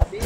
अभी